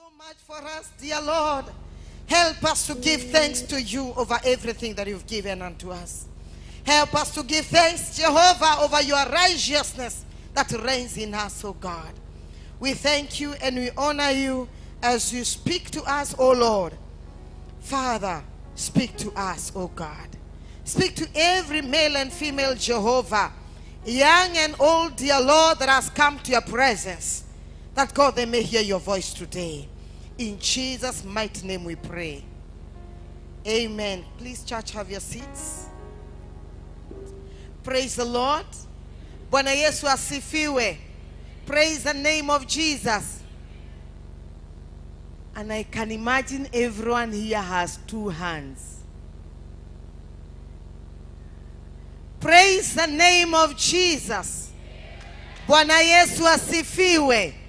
so much for us, dear Lord. Help us to give thanks to you over everything that you've given unto us. Help us to give thanks, Jehovah, over your righteousness that reigns in us, O God. We thank you and we honor you as you speak to us, O Lord. Father, speak to us, O God. Speak to every male and female Jehovah, young and old, dear Lord, that has come to your presence. That God, they may hear your voice today. In Jesus' mighty name we pray. Amen. Please, church, have your seats. Praise the Lord. Bwana Yesu asifiwe. Praise the name of Jesus. And I can imagine everyone here has two hands. Praise the name of Jesus. Bwana Yesu asifiwe.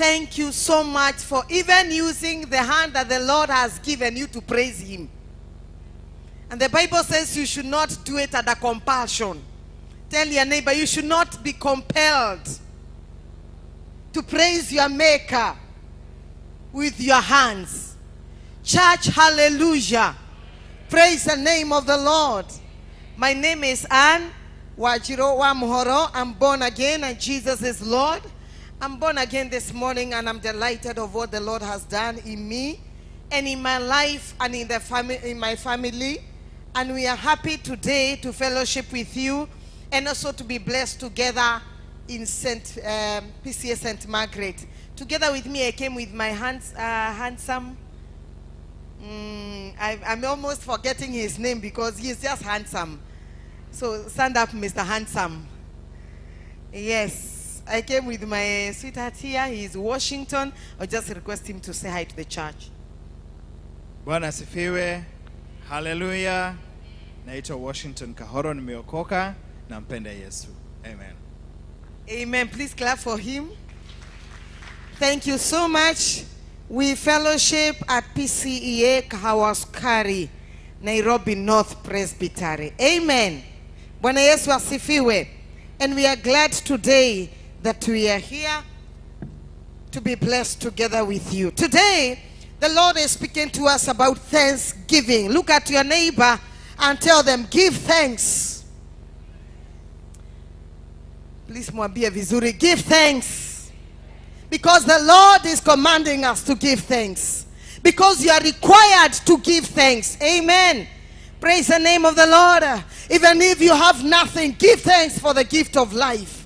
Thank you so much for even using the hand that the Lord has given you to praise Him. And the Bible says you should not do it a compulsion. Tell your neighbor, you should not be compelled to praise your Maker with your hands. Church, hallelujah. Praise the name of the Lord. My name is Ann Wajiro Wamuhoro. I'm born again and Jesus is Lord. I'm born again this morning and I'm delighted of what the Lord has done in me and in my life and in, the fami- in my family. And we are happy today to fellowship with you and also to be blessed together in St. Um, PCEA St. Margaret. Together with me, I came with my hands, uh, handsome. Mm, I, I'm almost forgetting his name because he's just handsome. So stand up, Mr. Handsome. Yes, I came with my sweetheart here. He's Washington. I just request him to say hi to the church. Bwana asifiwe. Haleluya. Naitwa Washington Kahoro, nimeokoka, nampenda Yesu. Amen. Amen. Please clap for him. Thank you so much. We fellowship at PCEA Kahawaskari, Nairobi North Presbytery. Amen. Bwana Yesu asifiwe. And we are glad today that we are here to be blessed together with you. Today, the Lord is speaking to us about thanksgiving. Look at your neighbor and tell them, give thanks. Please mwambie vizuri, give thanks. Because the Lord is commanding us to give thanks. Because you are required to give thanks. Amen. Praise the name of the Lord. Even if you have nothing, give thanks for the gift of life.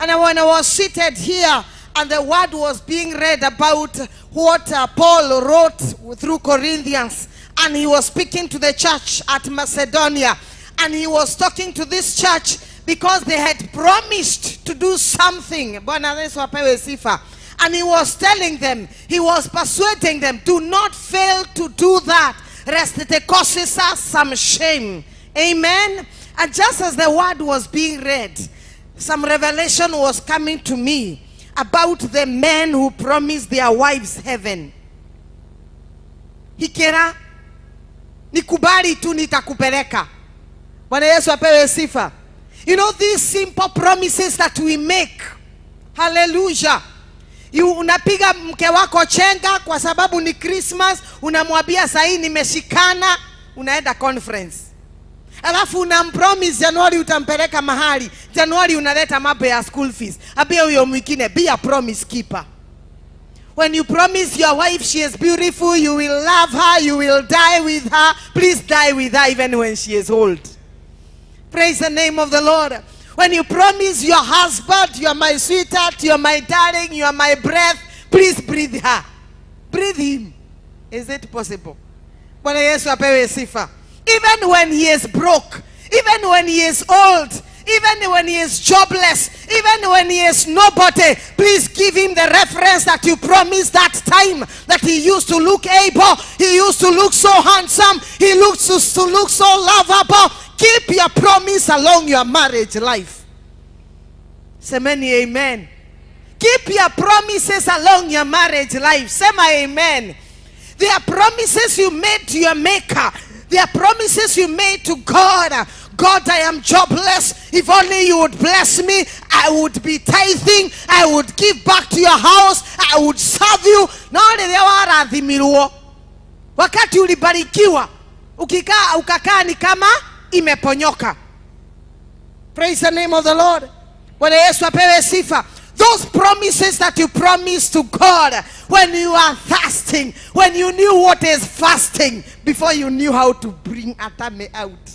And when I was seated here and the word was being read about what uh, Paul wrote through Corinthians, and he was speaking to the church at Macedonia, and he was talking to this church because they had promised to do something. And he was telling them, he was persuading them, do not fail to do that, lest it causes us some shame. Amen. And just as the word was being read, some revelation was coming to me about the men who promised their wives heaven. Hikera, nikubali tu nitakupeleka. Bwana Yesu apewe sifa. You know these simple promises that we make. Hallelujah. You, unapiga mke wako chenga kwa sababu ni Christmas, unamwambia sahii nimeshikana, unaenda conference. Alafu unampromise Januari utampeleka mahali. Januari unaleta mambo ya school fees. Ambia huyo mwingine, be a promise keeper. When you promise your wife she is beautiful, you will love her, you will die with her. Please die with her even when she is old. Praise the name of the Lord. When you promise your husband, you are my sweetheart, you are my darling, you are my breath, please breathe her. Breathe him. Is it possible? Bwana Yesu apewe sifa. Even when he is broke, even when he is old, even when he is jobless, even when he is nobody, please give him the reference that you promised that time that he used to look able, he used to look so handsome, he looks to, to look so lovable. Keep your promise along your marriage life. Say many amen. Keep your promises along your marriage life. Sema amen. There are promises you made to your maker. There are promises you made to God. God, I am jobless. If only you would bless me, I would be tithing. I would give back to your house. I would serve you. No rĩrĩa warathimirwo wakati ulibarikiwa ukikaa ukakaa ni kama imeponyoka praise the name of the lord bwana yesu apewe sifa those promises that you promised to god when you are fasting when you knew what is fasting before you knew how to bring atame out.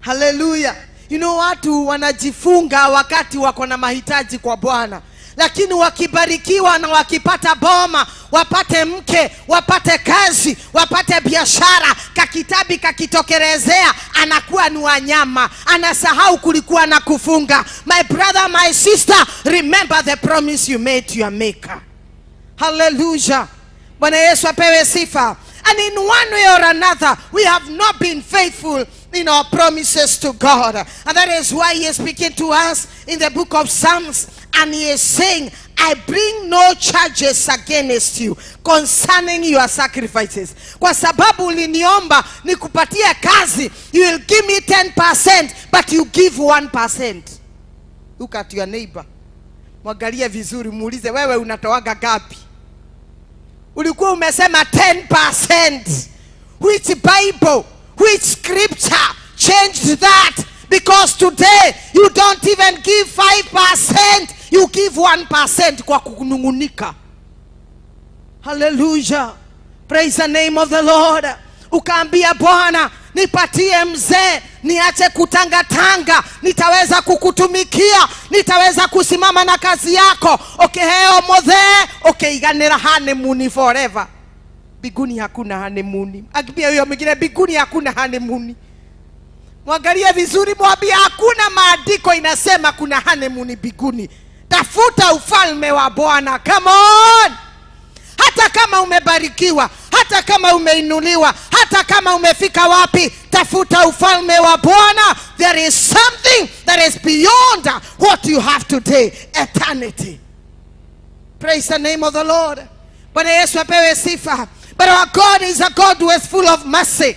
Hallelujah. you know watu wanajifunga wakati wako na mahitaji kwa bwana lakini wakibarikiwa na wakipata boma wapate mke wapate kazi wapate biashara kakitabi kakitokerezea anakuwa ni wanyama. Anasahau kulikuwa na kufunga. My brother my sister remember the promise you made to your maker. Haleluya bwana yesu apewe sifa. And in one way or another we have not been faithful in our promises to god. And that is why he is speaking to us in the book of psalms and he is saying I bring no charges against you concerning your sacrifices. Kwa sababu uliniomba nikupatie kazi, you will give me 10% but you give 1%. Look at your neighbor. Mwangalie vizuri, muulize wewe unatoaga gapi? Ulikuwa umesema 10%. Which Bible, which scripture changed that? Because today you don't even give 5%, you give 1% kwa kunungunika. Hallelujah. Praise the name of the Lord. Ukaambia Bwana, nipatie mzee, niache kutangatanga, nitaweza kukutumikia, nitaweza kusimama na kazi yako. Okay ukeiganira honeymoon forever. Biguni hakuna honeymoon. Akipia huyo mwingine, biguni hakuna honeymoon. Mwangalie vizuri, mwambie hakuna maandiko inasema kuna honeymoon biguni. Tafuta ufalme wa Bwana. Come on! Hata kama umebarikiwa, hata kama umeinuliwa, hata kama umefika wapi, tafuta ufalme wa Bwana. There is something that is beyond what you have today, eternity. Praise the name of the Lord. Bwana Yesu apewe sifa. But our God is a God who is full of mercy.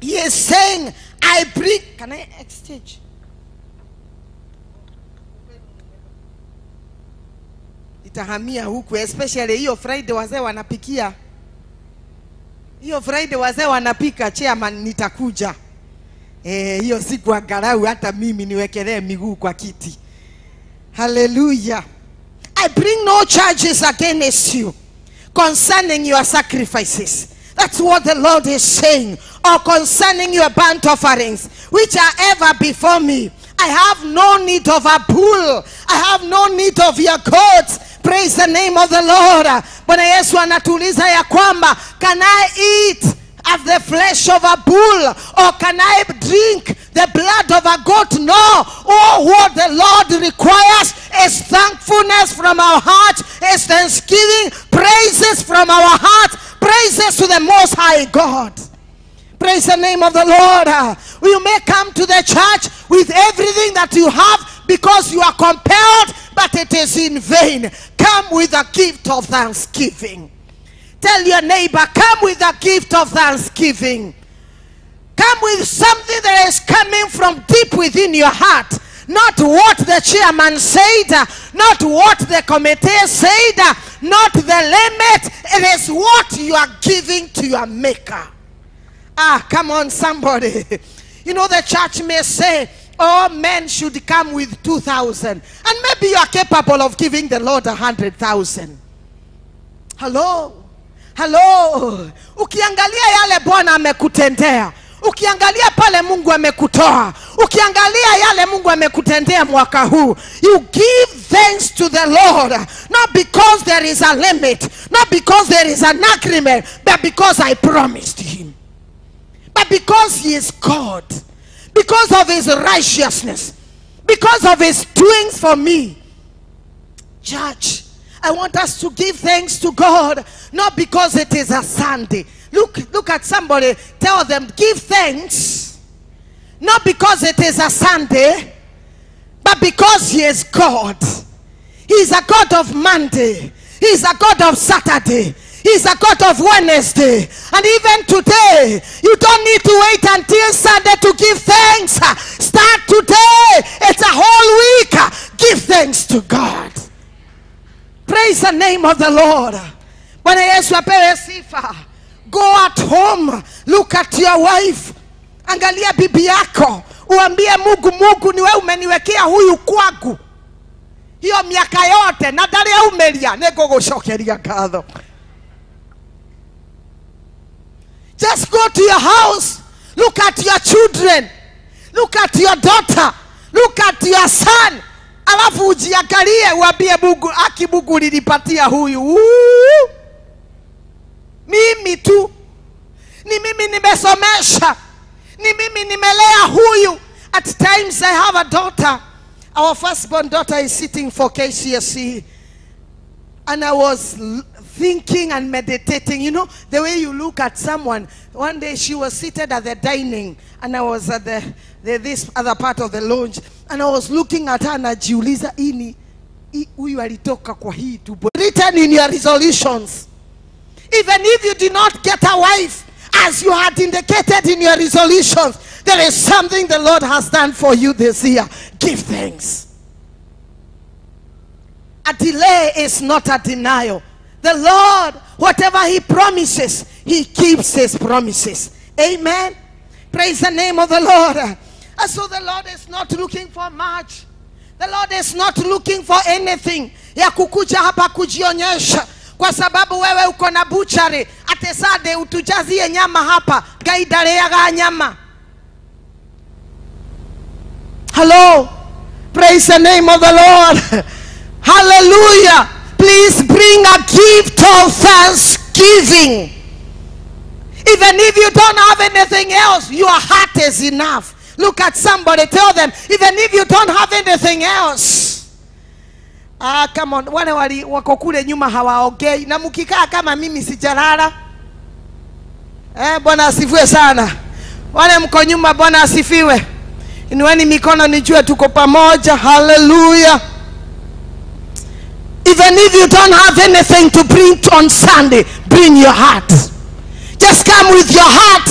He is saying, I bring. Can I exchange? Itahamia huku especially hiyo Friday wazee wanapikia. Hiyo Friday wazee wanapika chairman nitakuja. Eh, hiyo siku angalau hata mimi niwekelee miguu kwa kiti. Haleluya! I bring no charges against you concerning your sacrifices. That's what the Lord is saying. Or concerning your burnt offerings, which are ever before me. I have no need of a bull. I have no need of your goats. Praise the name of the Lord. Bwana Yesu anatuuliza ya kwamba, can I eat of the flesh of a bull or can I drink the blood of a goat? No. Oh, what the Lord requires is thankfulness from our heart, is thanksgiving, praises from our heart, praises to the Most High God. Praise the name of the Lord. You may come to the church with everything that you have because you are compelled, but it is in vain. Come with a gift of thanksgiving. Tell your neighbor, come with a gift of thanksgiving. Come with something that is coming from deep within your heart. Not what the chairman said, not what the committee said, not the limit. It is what you are giving to your maker. Ah, come on, somebody. You know, the church may say, all men should come with 2,000. And maybe you are capable of giving the Lord a 100,000. Hello? Hello? Ukiangalia yale Bwana amekutendea. Ukiangalia pale Mungu amekutoa. Ukiangalia yale Mungu amekutendea mwaka huu. You give thanks to the Lord. Not because there is a limit. Not because there is an agreement. But because I promised him. But because he is God, because of his righteousness, because of his doings for me, Judge, I want us to give thanks to God, not because it is a Sunday. Look, look at somebody, tell them, give thanks, not because it is a Sunday, but because he is God. He is a God of Monday. He is a God of Saturday. He's a God of Wednesday. And even today, you don't need to wait until Sunday to give thanks. Start today. It's a whole week. Give thanks to God. Praise the name of the Lord. Bwana Yesu apewe sifa. Go at home. Look at your wife. Angalia bibi yako. Uambie Mungu, Mungu ni wewe umeniwekea huyu kwangu. Hiyo miaka yote na ndari aumeria shokeria ngatho. Just go to your house. Look at your children. Look at your daughter. Look at your son. Alafu ujiangalie uambie Mungu, aki Mungu nilipatia huyu. Uu! Mimi tu. Ni mimi nimesomesha. Ni mimi nimelea huyu. At times I have a daughter. Our firstborn daughter is sitting for KCSE. And I was thinking and meditating. You know, the way you look at someone. One day she was seated at the dining, and I was at the, the this other part of the lounge, and I was looking at her najiuliza ini huyu kwa. Written in your resolutions. Even if you did not get a wife, as you had indicated in your resolutions, there is something the Lord has done for you this year. Give thanks. A delay is not a denial. The Lord, whatever He promises, He keeps His promises. Amen. Praise the name of the Lord. And so the Lord is not looking for much. The Lord is not looking for anything ya kukuja hapa kujionyesha kwa sababu wewe uko na buchari atesade utujazie nyama hapa gaidareaga nyama hello praise the name of the lord hallelujah please bring a gift of thanksgiving even if you don't have anything else, your heart is enough. Look at somebody, tell them, even if you don't have anything else. Ah, come on, wale wali wako kule nyuma hawaongei na mkikaa kama mimi sijalala. Eh, Bwana asifiwe sana. Wale mko nyuma, Bwana asifiwe. Inueni mikono nijue tuko pamoja. Hallelujah. Even if you don't have anything to bring on Sunday, bring your heart. Just come with your heart.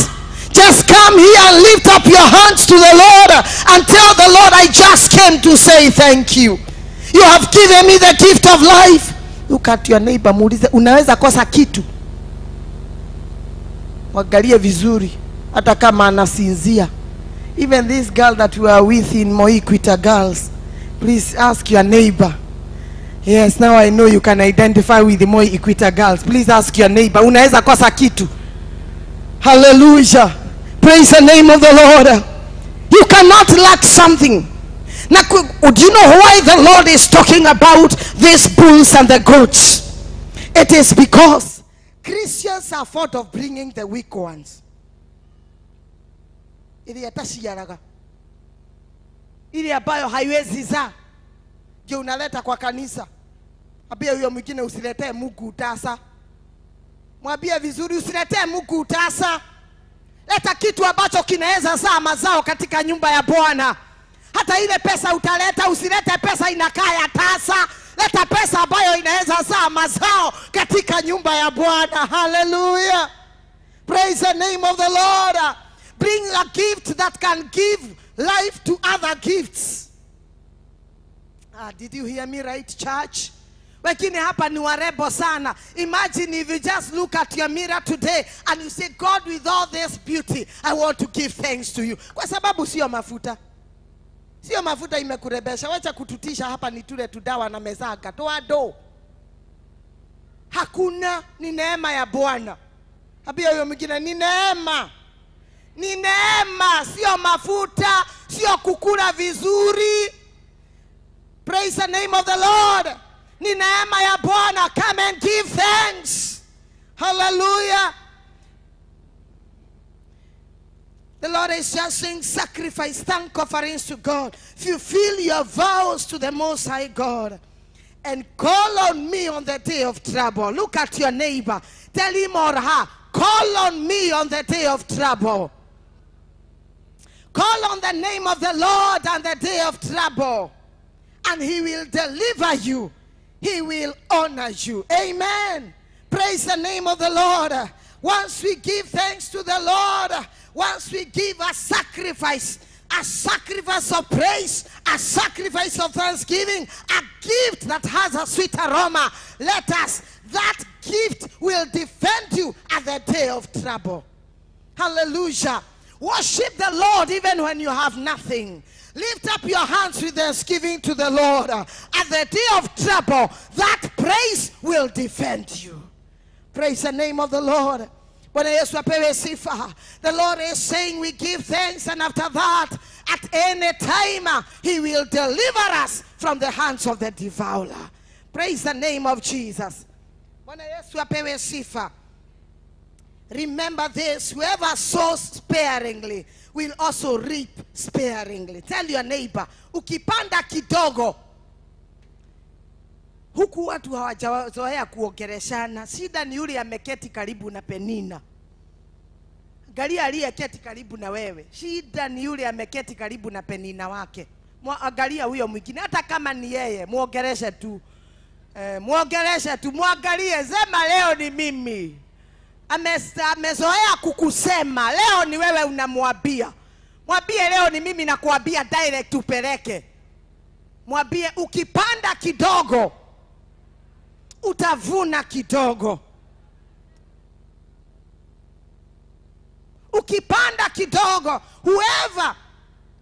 Just come here and lift up your hands to the Lord and tell the Lord, I just came to say thank you. You have given me the gift of life. Look at your neighbor, muulize, unaweza kosa kitu? Mwangalie vizuri, hata kama anasinzia. Even this girl that we are with in Moikwita Girls, please ask your neighbor. Yes, now I know you can identify with the Moi Equita girls. Please ask your neighbor, unaweza kosa kitu? Hallelujah. Praise the name of the Lord. You cannot lack something. Now, do you know why the Lord is talking about these bulls and the goats? It is because Christians are fond of bringing the weak ones. Ili. Ili ambayo haiwezi zaa ndio unaleta kwa kanisa. Ambia huyo mwingine usiletee Mungu utasa. Mwambie vizuri usiletee Mungu utasa. Leta kitu ambacho kinaweza zaa mazao katika nyumba ya Bwana. Hata ile pesa utaleta, usilete pesa inakaa ya tasa. Leta pesa ambayo inaweza zaa mazao katika nyumba ya Bwana. Haleluya, Praise the name of the Lord. Bring a gift that can give life to other gifts. Ah, did you hear me right, church? Wengine hapa ni warebo sana. Imagine if you just look at your mirror today and you say, God, with all this beauty, I want to give thanks to you. Kwa sababu sio mafuta. Sio mafuta imekurebesha. Wacha kututisha hapa ni tule tudawa na mezaga. Toa do. Hakuna, ni neema ya Bwana. Habia huyo mwingine ni neema. Ni neema, sio mafuta, sio kukula vizuri. Praise the name of the Lord. Ni neema ya Bwana. Come and give thanks. Hallelujah. The Lord is just saying, sacrifice, thank offerings to God. Fulfill your vows to the Most High God. And call on me on the day of trouble. Look at your neighbor. Tell him or her, call on me on the day of trouble. Call on the name of the Lord on the day of trouble. And he will deliver you. He will honor you. Amen. Praise the name of the Lord. Once we give thanks to the Lord, once we give a sacrifice, a sacrifice of praise, a sacrifice of thanksgiving, a gift that has a sweet aroma, let us, that gift will defend you at the day of trouble. Hallelujah. Worship the Lord even when you have nothing. Lift up your hands with thanksgiving to the Lord. At the day of trouble, that praise will defend you. Praise the name of the Lord. The Lord is saying we give thanks and after that at any time he will deliver us from the hands of the devourer. Praise the name of Jesus. Remember this whoever sows sparingly will also reap sparingly. Tell your neighbor, ukipanda kidogo, huku watu hawajazoea kuongeleshana. Shida ni yule ameketi karibu na Penina. Angalia aliyeketi karibu na wewe. Shida ni yule ameketi karibu na Penina wake. Angalia huyo mwingine, hata kama ni yeye, muongeleshe tu eh, muongeleshe tu, mwangalie, sema leo ni mimi amezoea kukusema leo ni wewe unamwambia. Mwambie leo ni mimi nakuambia direct upeleke. Mwambie ukipanda kidogo utavuna kidogo. Ukipanda kidogo whoever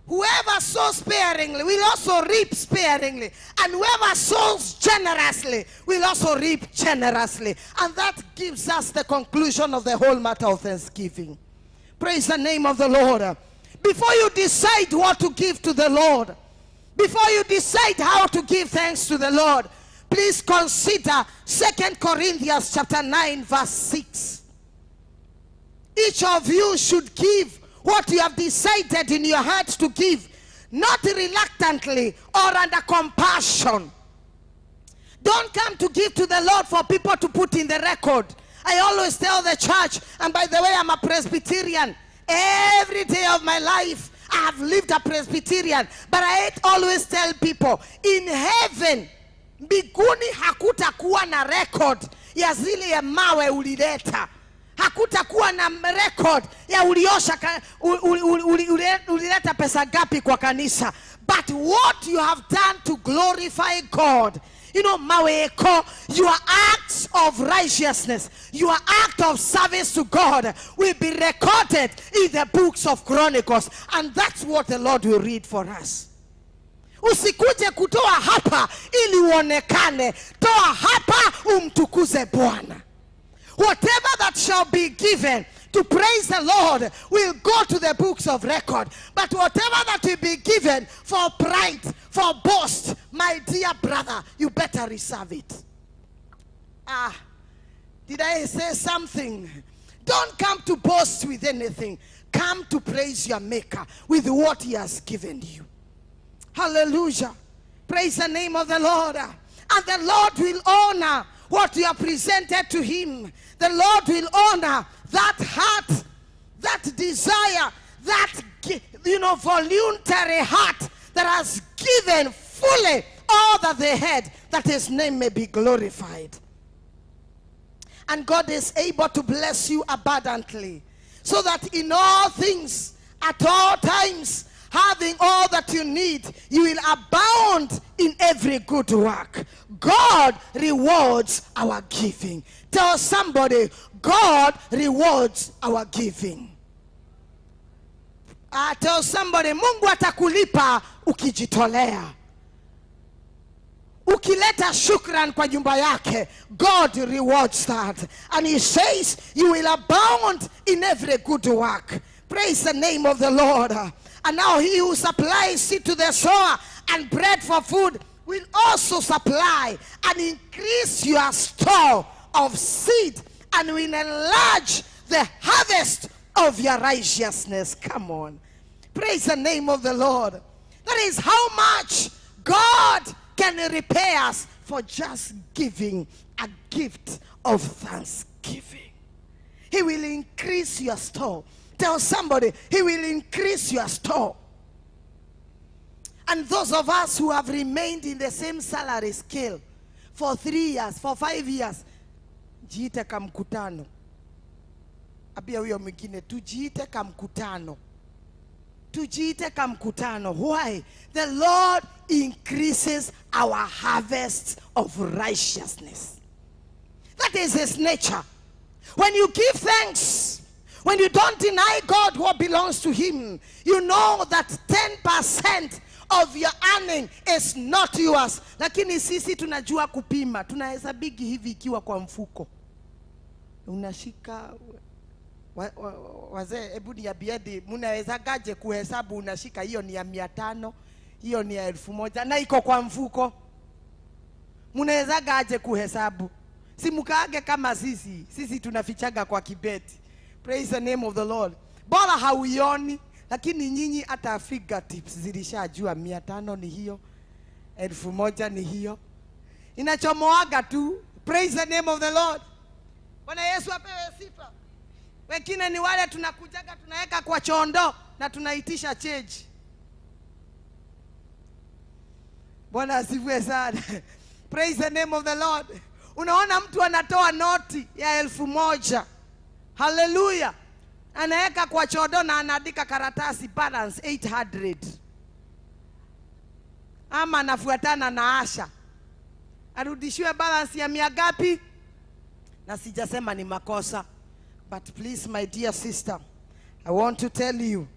whoever sows sparingly will also reap sparingly. And whoever sows generously will also reap generously. And that gives us the conclusion of the whole matter of thanksgiving. Praise the name of the lord. Before you decide what to give to the lord before you decide how to give thanks to the lord please consider Second corinthians chapter 9 verse 6 each of you should give what you have decided in your heart to give, not reluctantly or under compassion. Don't come to give to the Lord for people to put in the record. I always tell the church, and by the way, I'm a Presbyterian. Every day of my life, I have lived a Presbyterian, but I always tell people in heaven, mbinguni hakutakuwa na record ya zile mawe ulileta hakutakuwa na record ya uliosha ulileta pesa gapi kwa kanisa. But what you have done to glorify god you know maweko your acts of righteousness your act of service to god will be recorded in the books of chronicles. And that's what the lord will read for us. Usikuje kutoa hapa ili uonekane. Toa hapa umtukuze bwana whatever that shall be given to praise the Lord will go to the books of record. But whatever that will be given for pride, for boast, my dear brother, you better reserve it. Ah, did I say something? Don't come to boast with anything. Come to praise your Maker with what He has given you. Hallelujah. Praise the name of the Lord. And the Lord will honor what you have presented to Him. The Lord will honor that heart, that desire, that, you know, voluntary heart that has given fully all that they had, that His name may be glorified. And God is able to bless you abundantly. So that in all things, at all times, having all that you need, you will abound in every good work. God rewards our giving. Tell somebody, God rewards our giving. I tell somebody, Mungu atakulipa ukijitolea. ukileta shukran kwa nyumba yake god rewards that and he says you will abound in every good work praise the name of the lord and now he who supplies seed to the sower and bread for food will also supply and increase your store of seed and will enlarge the harvest of your righteousness come on praise the name of the lord that is how much god can repay us for just giving a gift of thanksgiving. He will increase your store. Tell somebody, He will increase your store. And those of us who have remained in the same salary scale for three years, for five years, jiite kamkutano. Abia huyo mwingine tujiite kamkutano. Tujiite kamkutano. Why? The lord increases our harvest of righteousness. That is his nature. When you give thanks when you don't deny god what belongs to him you know that 10% of your earning is not yours. Lakini sisi tunajua kupima. Tunahesabiki hivi ikiwa kwa mfuko unashika wazee wa, wa, hebu niambieni mnawezagaje kuhesabu? Unashika hiyo ni ya mia tano hiyo ni ya elfu moja na iko kwa mfuko. Mnawezagaje kuhesabu? Simkaage kama sisi sisi tunafichaga kwa kibeti. Praise the name of the lord. Bora hauioni lakini nyinyi hata fingertips zilishajua. Mia tano ni hiyo elfu moja ni hiyo. Inachomoaga tu. Praise the name of the lord bwana yesu apewe sifa. Wengine ni wale tunakujaga tunaweka kwa chondo na tunaitisha cheji. Bwana asifiwe sana. Praise the name of the lord. Unaona mtu anatoa noti ya elfu moja. Haleluya anaweka kwa chodo na anaandika karatasi balance 800 ama anafuatana na asha. Arudishiwe balance ya mia gapi na sijasema ni makosa. But please my dear sister i want to tell you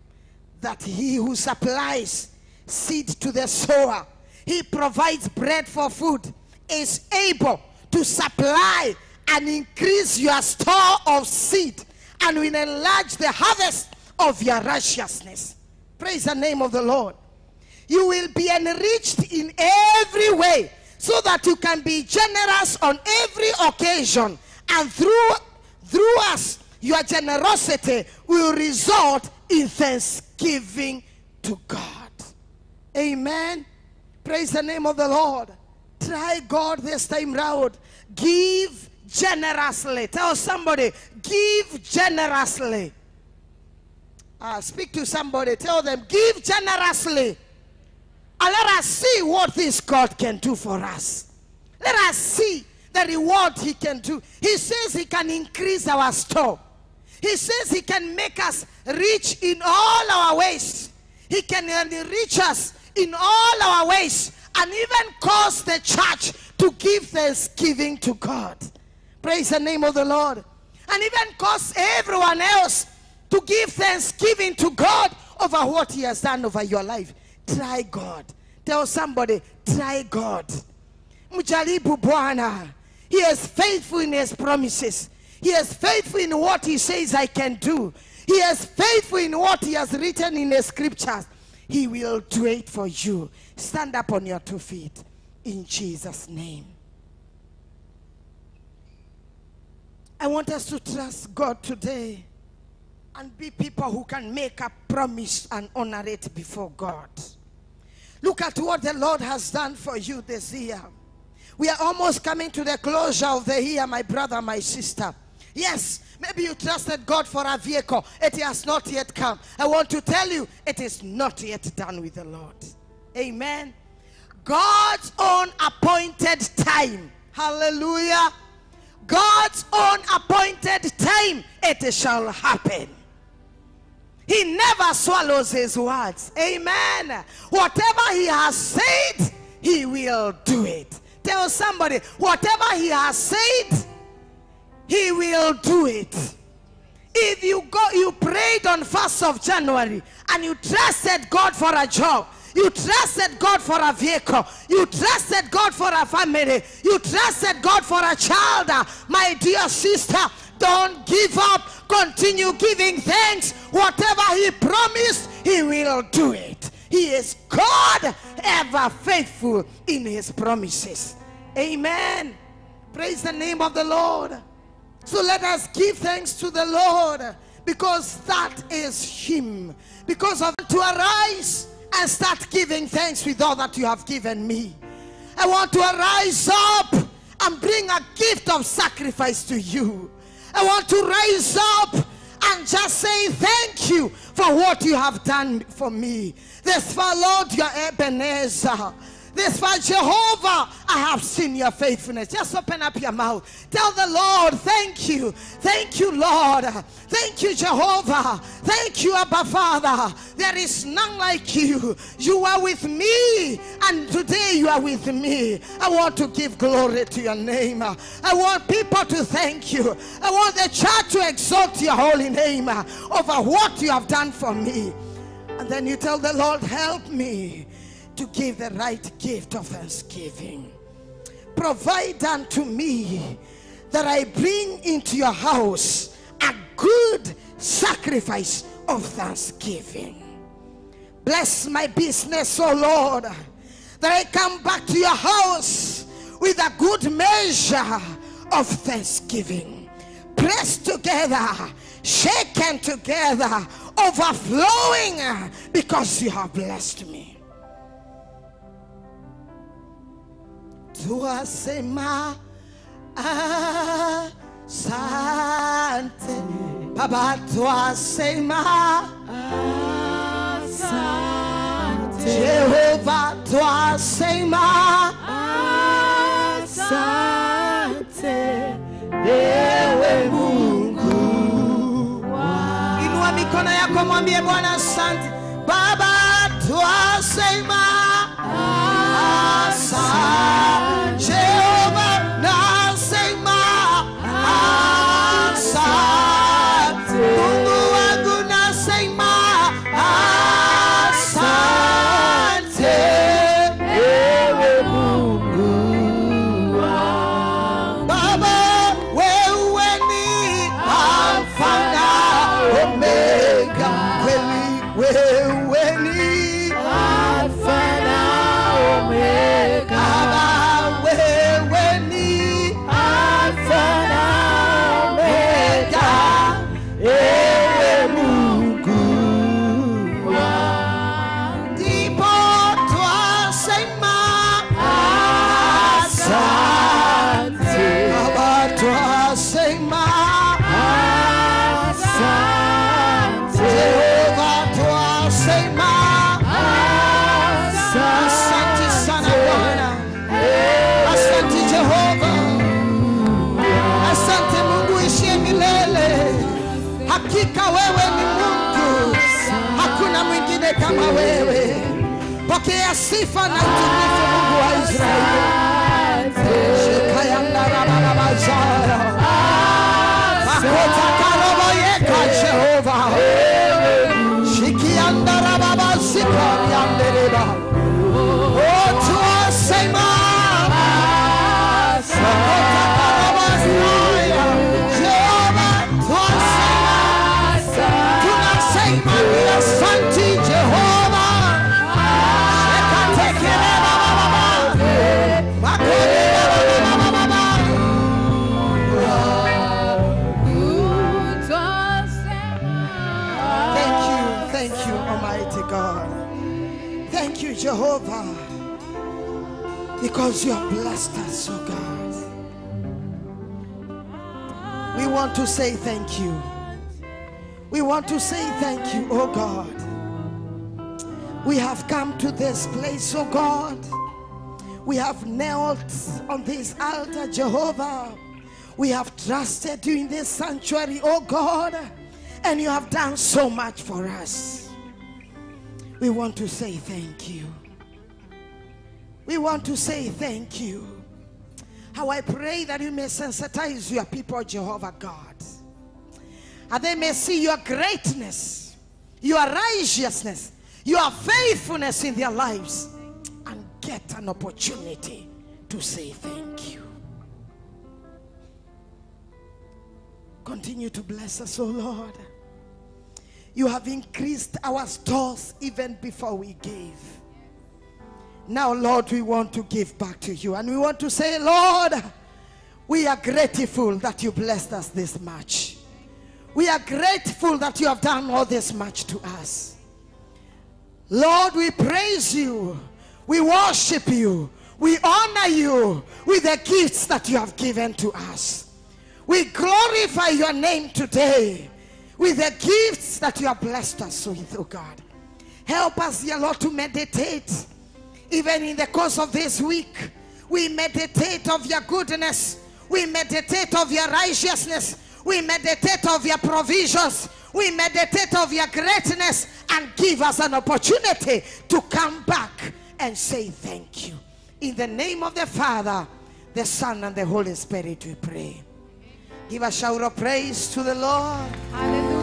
that he who supplies seed to the sower he provides bread for food is able to supply and increase your store of seed and will enlarge the harvest of your righteousness. Praise the name of the lord. You will be enriched in every way so that you can be generous on every occasion and through through us your generosity will result in thanksgiving to god. Amen. Praise the name of the lord. Try god this time round. Give generously. Tell somebody give generously. Ah, speak to somebody. Tell them give generously. And let us see what this God can do for us. Let us see the reward He can do. He says He can increase our store. He says He can make us rich in all our ways. He can enrich us in all our ways and even cause the church to give thanksgiving to God. Praise the name of the Lord. And even cause everyone else to give thanksgiving to God over what He has done over your life. Try God. Tell somebody, try God. Mjaribu Bwana. He is faithful in His promises. He is faithful in what He says I can do. He is faithful in what He has written in the scriptures. He will do it for you. Stand up on your two feet in Jesus' name. I want us to trust God today and be people who can make a promise and honor it before God. Look at what the Lord has done for you this year. We are almost coming to the closure of the year, my brother, my sister. Yes, maybe you trusted God for a vehicle. It has not yet come. I want to tell you, it is not yet done with the Lord. Amen. God's own appointed time. Hallelujah. God's own appointed time, it shall happen. He never swallows his words. Amen. Whatever he has said, he will do it. Tell somebody, whatever he has said, he will do it. If you go, you prayed on 1st of January and you trusted God for a job, you trusted God for a vehicle, you trusted God for a family, you trusted God for a child, uh, my dear sister, don't give up. Continue giving thanks. Whatever He promised, He will do it. He is God, ever faithful in His promises. Amen. Praise the name of the Lord. So let us give thanks to the Lord because that is Him. Because of to arise and start giving thanks with all that you have given me. I want to arise up and bring a gift of sacrifice to you. I want to rise up and just say thank you for what you have done for me. This far, Lord, your Ebenezer. This far, Jehovah, I have seen your faithfulness. Just open up your mouth. Tell the Lord, thank you. Thank you, Lord. Thank you, Jehovah. Thank you, Abba Father. There is none like you. You are with me, and today you are with me. I want to give glory to your name. I want people to thank you. I want the church to exalt your holy name over what you have done for me. And then you tell the Lord, help me to give the right gift of thanksgiving. Provide unto me that I bring into your house a good sacrifice of thanksgiving. Bless my business, oh Lord, that I come back to your house with a good measure of thanksgiving. Pressed together, shaken together, overflowing because you have blessed me. Tuasema asante Baba, twasema Jehova, twasema ewe Mungu. Inua mikono yako, mwambie Bwana asante. Baba, twasema asante. Pokea sifa na utukufu, Mungu wa Israeli. Shikayandarababazaya. Makota karoboyeka Jehova. Because you have blessed us, oh God. We want to say thank you. We want to say thank you, oh God. We have come to this place, oh God. We have knelt on this altar, Jehovah. We have trusted you in this sanctuary, oh God, and you have done so much for us. We want to say thank you. We want to say thank you. How I pray that you may sensitize your people, Jehovah God, and they may see your greatness, your righteousness, your faithfulness in their lives, and get an opportunity to say thank you. Continue to bless us, oh Lord. You have increased our stores even before we gave. Now, Lord, we want to give back to you. And we want to say, Lord, we are grateful that you blessed us this much. We are grateful that you have done all this much to us. Lord, we praise you. We worship you. We honor you with the gifts that you have given to us. We glorify your name today with the gifts that you have blessed us with, oh God. Help us, dear Lord, to meditate even in the course of this week, we meditate of your goodness, we meditate of your righteousness, we meditate of your provisions, we meditate of your greatness, and give us an opportunity to come back and say thank you. In the name of the Father, the Son, and the Holy Spirit, we pray. Give a shout of praise to the Lord. Hallelujah.